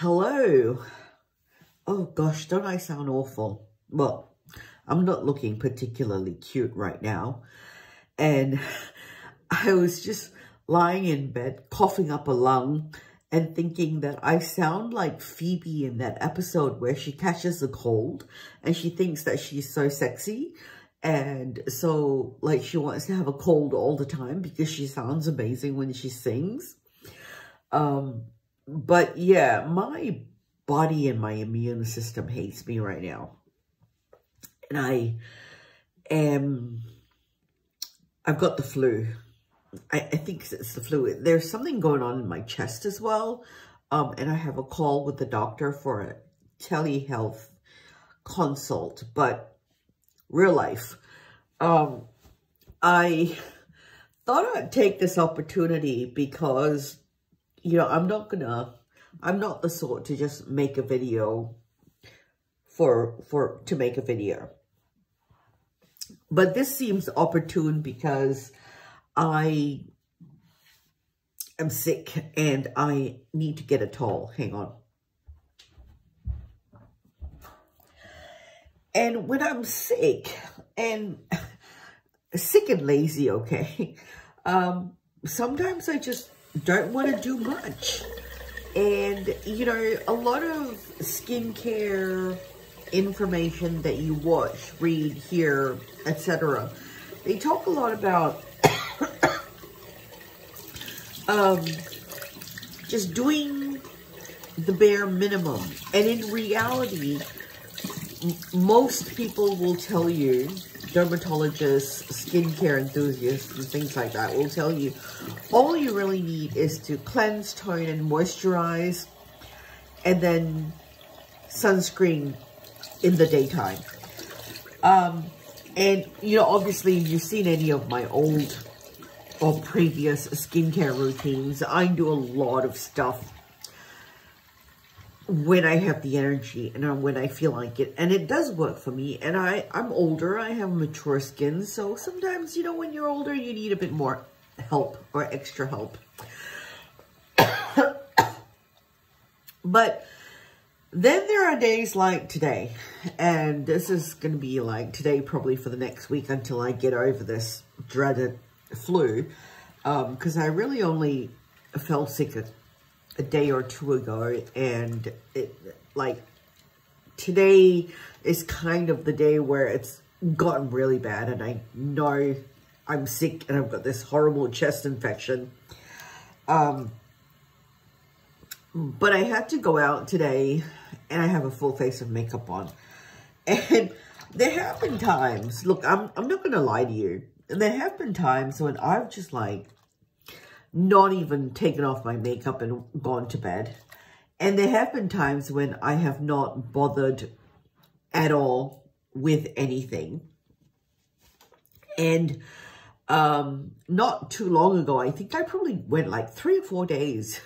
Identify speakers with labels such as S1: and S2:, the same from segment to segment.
S1: Hello. Oh gosh, don't I sound awful? Well, I'm not looking particularly cute right now. And I was just lying in bed, coughing up a lung and thinking that I sound like Phoebe in that episode where she catches a cold and she thinks that she's so sexy. And so like she wants to have a cold all the time because she sounds amazing when she sings. Um, but yeah, my body and my immune system hates me right now. And I am, I've got the flu. I, I think it's the flu. There's something going on in my chest as well. Um, and I have a call with the doctor for a telehealth consult, but real life. Um, I thought I'd take this opportunity because, you know, I'm not gonna, I'm not the sort to just make a video for, for, to make a video. But this seems opportune because I am sick and I need to get a towel. Hang on. And when I'm sick, and sick and lazy, okay, um, sometimes I just don't want to do much. And, you know, a lot of skincare information that you watch, read, hear, etc., they talk a lot about um, just doing the bare minimum. And in reality, most people will tell you, dermatologists, skincare enthusiasts, and things like that will tell you, all you really need is to cleanse, tone, and moisturize, and then sunscreen in the daytime. Um, and, you know, obviously, if you've seen any of my old or previous skincare routines. I do a lot of stuff when I have the energy and when I feel like it. And it does work for me. And I, I'm older. I have mature skin. So sometimes, you know, when you're older, you need a bit more help or extra help. but then there are days like today. And this is going to be like today probably for the next week until I get over this dreaded flu because um, I really only fell sick a, day or two ago and it like today is kind of the day where it's gotten really bad and I know I'm sick and I've got this horrible chest infection. Um, but I had to go out today and I have a full face of makeup on. And there have been times, look, I'm, I'm not going to lie to you. And there have been times when I've just like not even taken off my makeup and gone to bed. And there have been times when I have not bothered at all with anything. And um, not too long ago, I think I probably went like three or four days,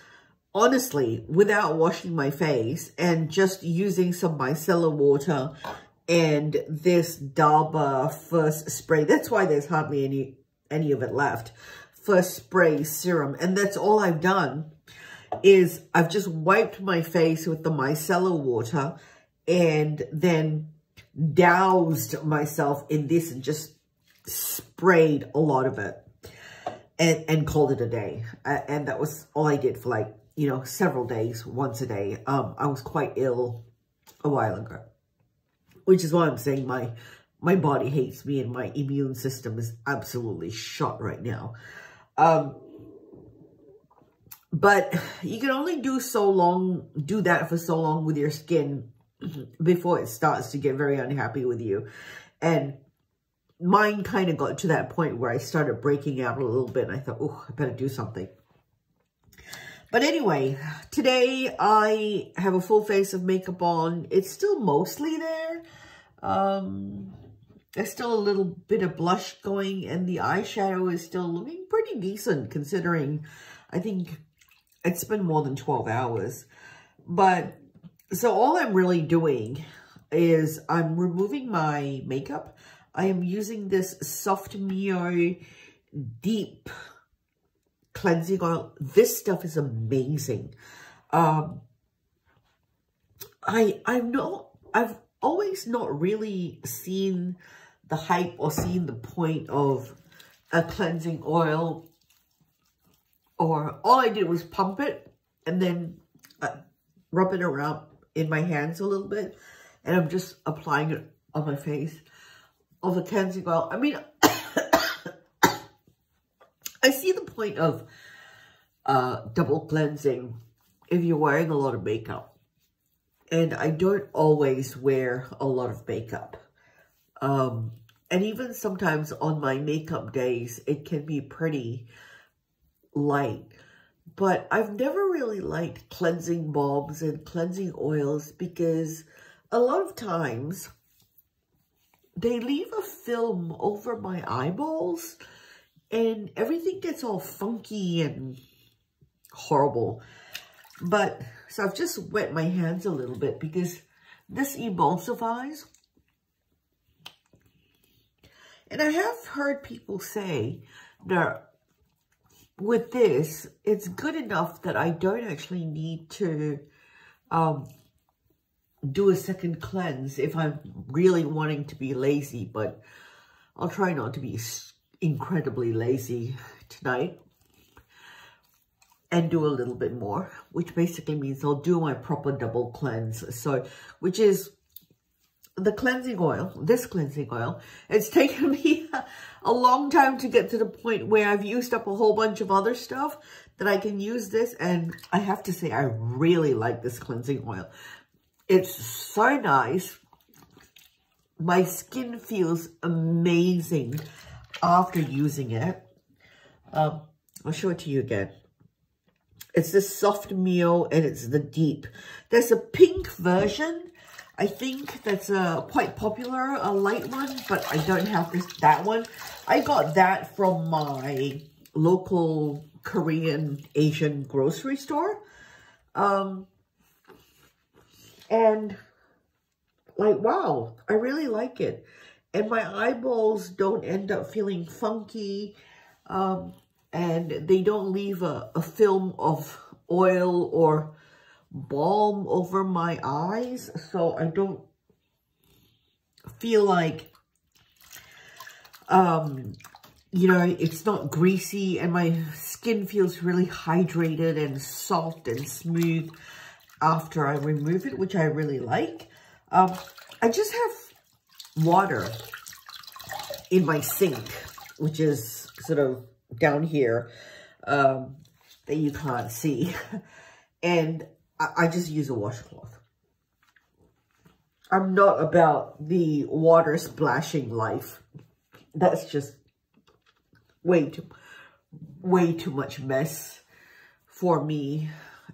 S1: honestly, without washing my face and just using some micellar water and this d'Alba First Spray. That's why there's hardly any, any of it left. First Spray Serum. And that's all I've done is I've just wiped my face with the micellar water and then doused myself in this and just sprayed a lot of it and, and called it a day. Uh, and that was all I did for like, you know, several days, once a day. Um, I was quite ill a while ago which is why I'm saying my my body hates me and my immune system is absolutely shot right now. Um, but you can only do so long, do that for so long with your skin before it starts to get very unhappy with you. And mine kind of got to that point where I started breaking out a little bit and I thought, oh, I better do something. But anyway, today I have a full face of makeup on. It's still mostly there. Um, there's still a little bit of blush going and the eyeshadow is still looking pretty decent considering I think it's been more than 12 hours. But so all I'm really doing is I'm removing my makeup. I am using this Softy Mo Deep cleansing oil. This stuff is amazing. Um, I, I'm not, I've always not really seen the hype or seen the point of a cleansing oil or all I did was pump it and then uh, rub it around in my hands a little bit and I'm just applying it on my face of a cleansing oil. I mean, I see the point of uh, double cleansing if you're wearing a lot of makeup. And I don't always wear a lot of makeup. Um, and even sometimes on my makeup days, it can be pretty light. But I've never really liked cleansing balms and cleansing oils because a lot of times they leave a film over my eyeballs and everything gets all funky and horrible. But, so I've just wet my hands a little bit because this emulsifies. And I have heard people say that with this, it's good enough that I don't actually need to um, do a second cleanse if I'm really wanting to be lazy, but I'll try not to be incredibly lazy tonight and do a little bit more, which basically means I'll do my proper double cleanse. So, which is the cleansing oil, this cleansing oil. It's taken me a long time to get to the point where I've used up a whole bunch of other stuff that I can use this. And I have to say, I really like this cleansing oil. It's so nice. My skin feels amazing after using it. Um, I'll show it to you again. It's the Softy Mo and it's the deep. There's a pink version. I think that's uh, quite popular, a light one, but I don't have this that one. I got that from my local Korean Asian grocery store. Um, and like, wow, I really like it. And my eyeballs don't end up feeling funky. Um, and they don't leave a, a film of oil or balm over my eyes. So I don't feel like, um, you know, it's not greasy and my skin feels really hydrated and soft and smooth after I remove it, which I really like. Um, I just have water in my sink, which is sort of down here um, that you can't see. and I, I just use a washcloth. I'm not about the water splashing life. That's just way too, way too much mess for me.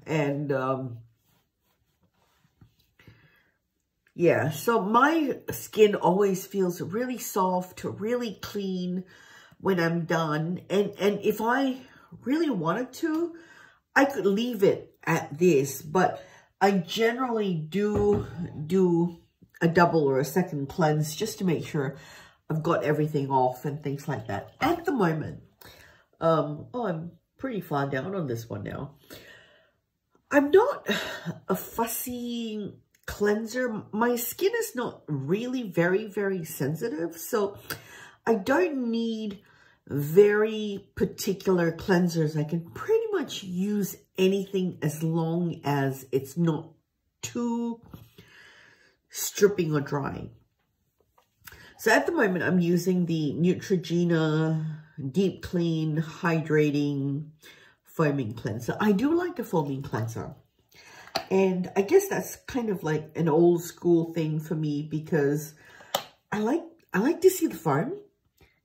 S1: And, um, yeah, so my skin always feels really soft, really clean, when I'm done. And, and if I really wanted to, I could leave it at this, but I generally do do a double or a second cleanse just to make sure I've got everything off and things like that. At the moment, um, oh, I'm pretty far down on this one now. I'm not a fussy cleanser. My skin is not really very, very sensitive. So I don't need very particular cleansers. I can pretty much use anything as long as it's not too stripping or drying. So at the moment, I'm using the Neutrogena Deep Clean Hydrating Foaming Cleanser. I do like the foaming cleanser. And I guess that's kind of like an old school thing for me because I like I like to see the foam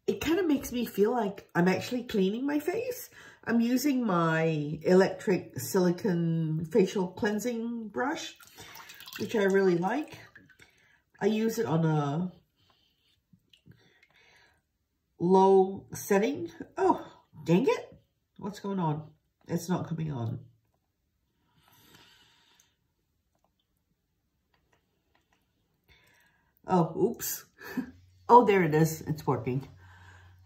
S1: it kind of makes me feel like I'm actually cleaning my face. I'm using my electric silicone facial cleansing brush, which I really like. I use it on a low setting. Oh, dang it. What's going on? It's not coming on. Oh, oops. oh, there it is. It's working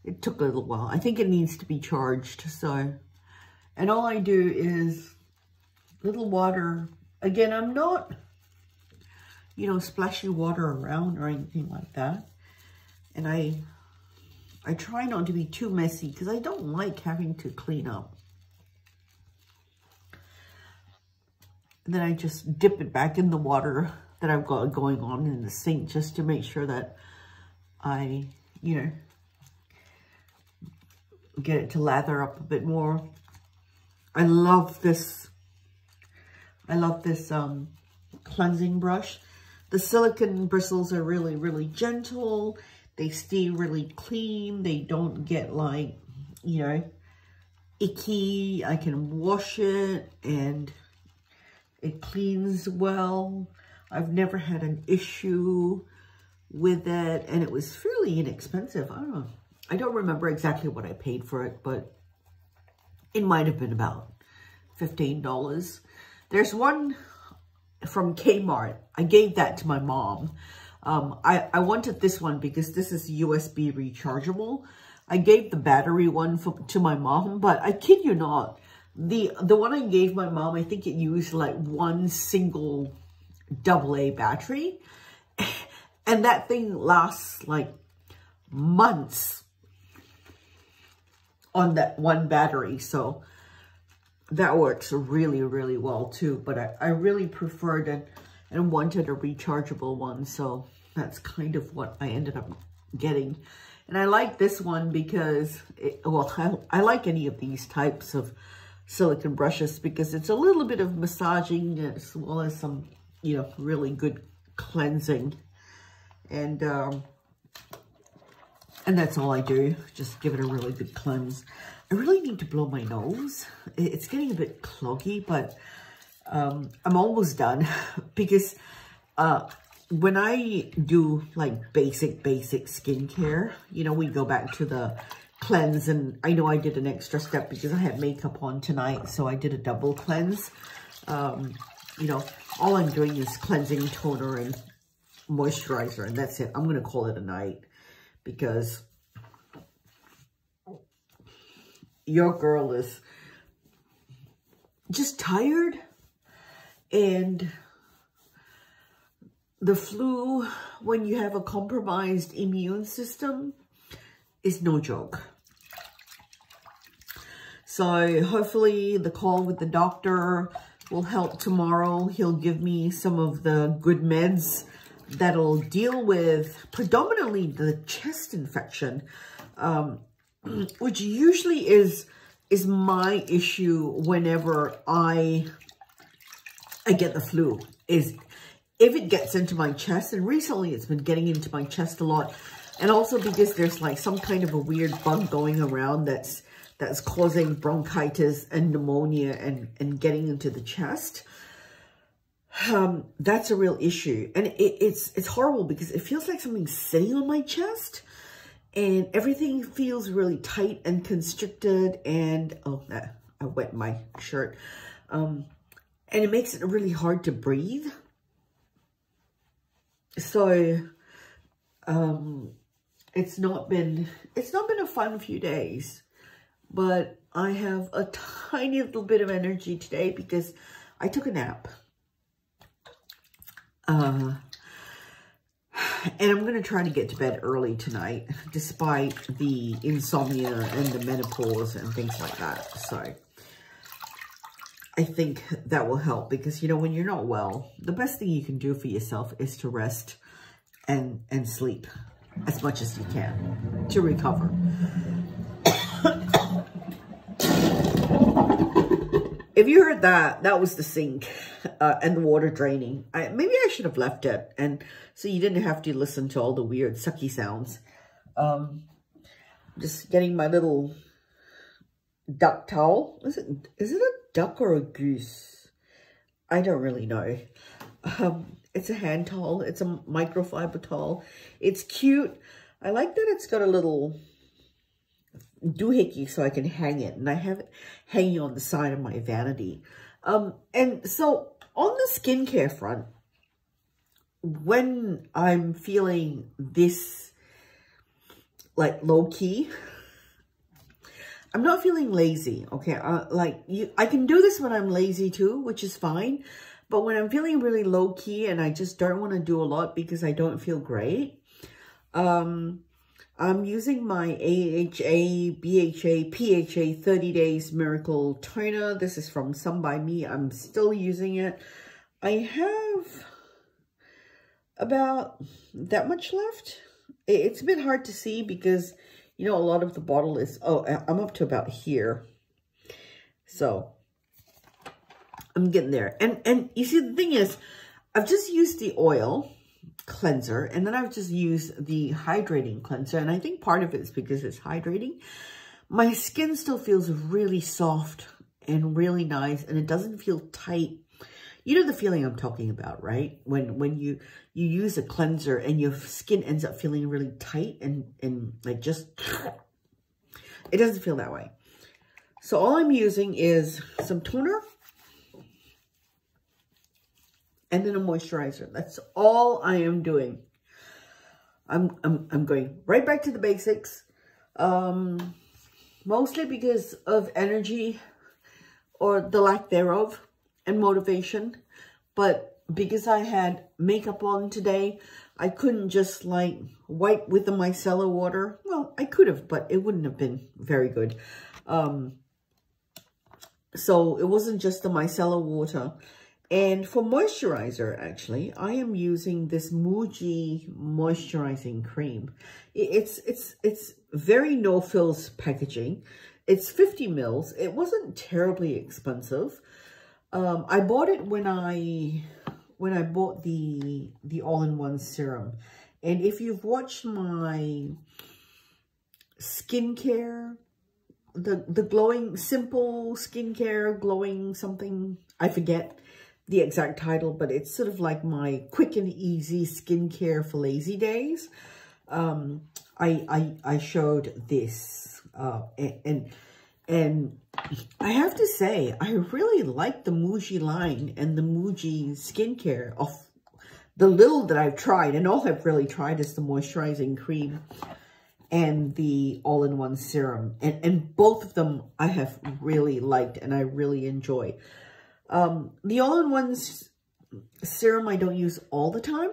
S1: it took a little while. I think it needs to be charged. So, and all I do is little water. Again, I'm not you know, splashing water around or anything like that. And I, I try not to be too messy because I don't like having to clean up. And then I just dip it back in the water that I've got going on in the sink just to make sure that I, you know, get it to lather up a bit more. I love this, I love this um, cleansing brush. The silicone bristles are really, really gentle. They stay really clean. They don't get like, you know, icky. I can wash it and it cleans well. I've never had an issue with it and it was fairly inexpensive. I don't know. I don't remember exactly what I paid for it, but it might have been about $15. There's one from Kmart. I gave that to my mom. Um, I, I wanted this one because this is USB rechargeable. I gave the battery one for, to my mom, but I kid you not, the the one I gave my mom, I think it used like one single double A battery. And that thing lasts like months on that one battery. So that works really, really well too. But I, I really preferred it and wanted a rechargeable one. So that's kind of what I ended up getting. And I like this one because, it, well, I, I like any of these types of silicone brushes because it's a little bit of massaging as well as some, you know, really good cleansing. And, um, and that's all I do. Just give it a really good cleanse. I really need to blow my nose. It's getting a bit cloggy, but um, I'm almost done because uh, when I do like basic, basic skincare, you know, we go back to the cleanse and I know I did an extra step because I had makeup on tonight. So I did a double cleanse. Um, you know, all I'm doing is cleansing toner and moisturizer and that's it. I'm going to call it a night because your girl is just tired and the flu when you have a compromised immune system is no joke. So hopefully the call with the doctor will help tomorrow. He'll give me some of the good meds that'll deal with predominantly the chest infection. Um, which usually is is my issue whenever I I get the flu is if it gets into my chest and recently it's been getting into my chest a lot and also because there's like some kind of a weird bug going around that's that's causing bronchitis and pneumonia and and getting into the chest um that's a real issue. And it, it's it's horrible because it feels like something's sitting on my chest and everything feels really tight and constricted and oh I wet my shirt. Um and it makes it really hard to breathe. So um it's not been it's not been a fun few days but I have a tiny little bit of energy today because I took a nap uh and I'm going to try to get to bed early tonight, despite the insomnia and the menopause and things like that. So I think that will help because, you know, when you're not well, the best thing you can do for yourself is to rest and, and sleep as much as you can to recover. If you heard that, that was the sink uh, and the water draining. I, maybe I should have left it and so you didn't have to listen to all the weird sucky sounds. Um, just getting my little duck towel. Is it is it a duck or a goose? I don't really know. Um, it's a hand towel. It's a microfiber towel. It's cute. I like that it's got a little doohickey so I can hang it. And I have it hanging on the side of my vanity. Um, and so on the skincare front, when I'm feeling this like low key, I'm not feeling lazy, okay? Uh, like, you, I can do this when I'm lazy too, which is fine. But when I'm feeling really low key and I just don't want to do a lot because I don't feel great, um, I'm using my AHA, BHA, PHA 30 Days Miracle Toner. This is from Some By Mi. I'm still using it. I have about that much left. It's a bit hard to see because, you know, a lot of the bottle is, oh, I'm up to about here. So, I'm getting there. And, and you see, the thing is, I've just used the oil cleanser and then I've just used the hydrating cleanser. And I think part of it is because it's hydrating. My skin still feels really soft and really nice and it doesn't feel tight. You know the feeling I'm talking about, right? When when you you use a cleanser and your skin ends up feeling really tight and, and like just, it doesn't feel that way. So all I'm using is some toner and then a moisturizer. That's all I am doing. I'm, I'm, I'm going right back to the basics. Um, mostly because of energy or the lack thereof and motivation. But because I had makeup on today, I couldn't just like wipe with the micellar water. Well, I could have, but it wouldn't have been very good. Um, so it wasn't just the micellar water. And for moisturizer, actually, I am using this Muji moisturizing cream. It's it's it's very no frills packaging. It's 50 mils. It wasn't terribly expensive. Um, I bought it when I when I bought the the all-in-one serum. And if you've watched my skincare, the the glowing simple skincare glowing something, I forget the exact title, but it's sort of like my quick and easy skincare for lazy days. Um, I, I, I showed this, uh, and, and I have to say, I really like the Muji line and the Muji skincare of the little that I've tried. And all I've really tried is the moisturizing cream and the all-in-one serum. And, and both of them I have really liked and I really enjoy. Um, the all-in-one serum I don't use all the time.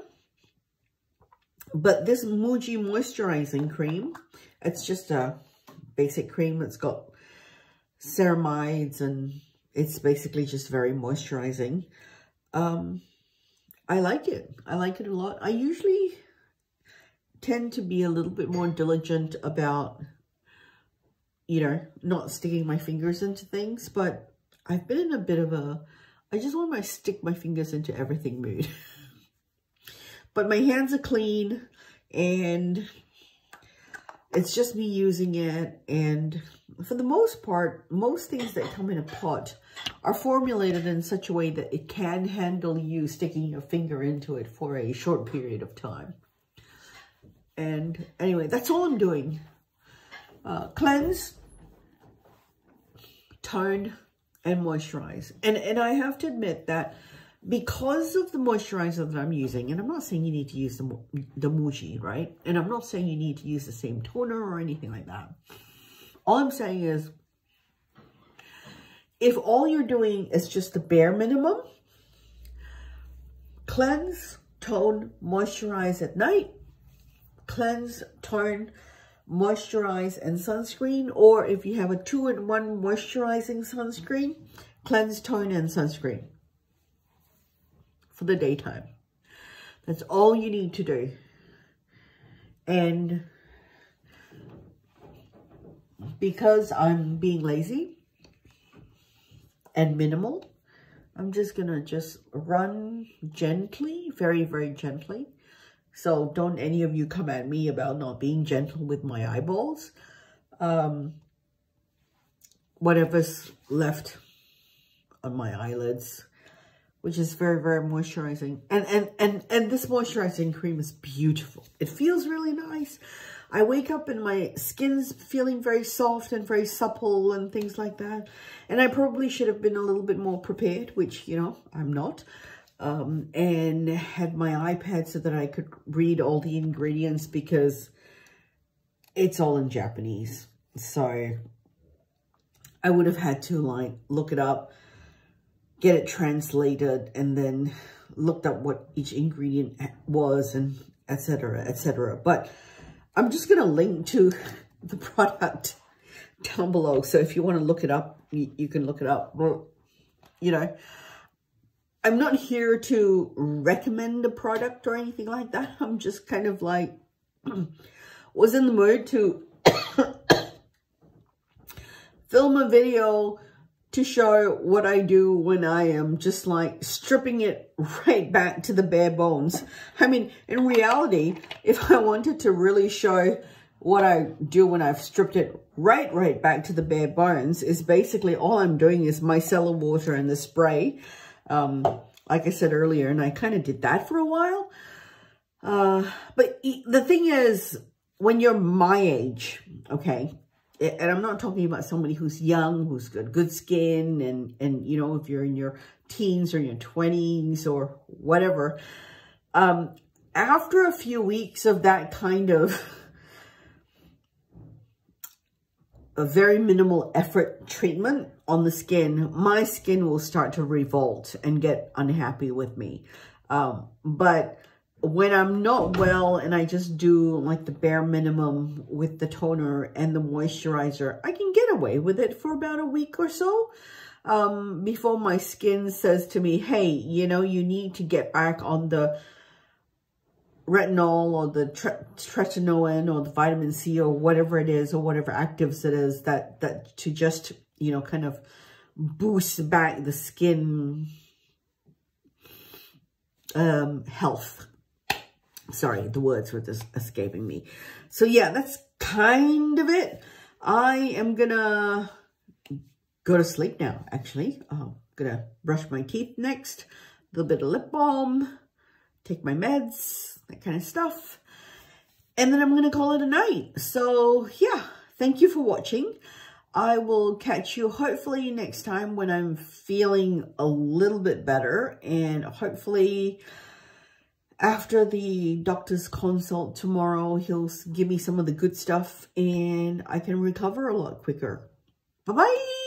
S1: But this Muji moisturizing cream, it's just a basic cream that's got ceramides and it's basically just very moisturizing. Um, I like it. I like it a lot. I usually tend to be a little bit more diligent about, you know, not sticking my fingers into things, but I've been in a bit of a, I just want to stick my fingers into everything mood. but my hands are clean and it's just me using it. And for the most part, most things that come in a pot are formulated in such a way that it can handle you sticking your finger into it for a short period of time. And anyway, that's all I'm doing. Uh, cleanse, tone, and moisturize. And, and I have to admit that because of the moisturizer that I'm using, and I'm not saying you need to use the, the Muji, right? And I'm not saying you need to use the same toner or anything like that. All I'm saying is, if all you're doing is just the bare minimum, cleanse, tone, moisturize at night, cleanse, tone, moisturize and sunscreen, or if you have a two-in-one moisturizing sunscreen, cleanse, tone, and sunscreen for the daytime. That's all you need to do. And because I'm being lazy and minimal, I'm just going to just run gently, very, very gently so don't any of you come at me about not being gentle with my eyeballs. Um, whatever's left on my eyelids, which is very, very moisturizing. And, and, and, and this moisturizing cream is beautiful. It feels really nice. I wake up and my skin's feeling very soft and very supple and things like that. And I probably should have been a little bit more prepared, which, you know, I'm not um, and had my iPad so that I could read all the ingredients because it's all in Japanese. So I would have had to like look it up, get it translated and then looked up what each ingredient was and etc etc but i'm just going to link to the product down below. So if you want to look it up you, you can look it up. You know i'm not here to recommend a product or anything like that i'm just kind of like was in the mood to film a video to show what I do when I am just like stripping it right back to the bare bones. I mean, in reality, if I wanted to really show what I do when I've stripped it right, right back to the bare bones is basically all I'm doing is micellar water and the spray. Um, like I said earlier, and I kind of did that for a while. Uh, but the thing is, when you're my age, okay, and I'm not talking about somebody who's young, who's got good skin, and, and you know, if you're in your teens or your 20s or whatever, um, after a few weeks of that kind of a very minimal effort treatment on the skin, my skin will start to revolt and get unhappy with me. Um, but when I'm not well and I just do like the bare minimum with the toner and the moisturizer, I can get away with it for about a week or so um, before my skin says to me, hey, you know, you need to get back on the retinol or the tre tretinoin or the vitamin C or whatever it is or whatever actives it is that, that to just, you know, kind of boost back the skin um, health. Sorry, the words were just escaping me. So yeah, that's kind of it. I am gonna go to sleep now, actually. I'm gonna brush my teeth next, a little bit of lip balm, take my meds, that kind of stuff. And then I'm gonna call it a night. So yeah, thank you for watching. I will catch you hopefully next time when I'm feeling a little bit better and hopefully after the doctor's consult tomorrow, he'll give me some of the good stuff and I can recover a lot quicker. Bye-bye.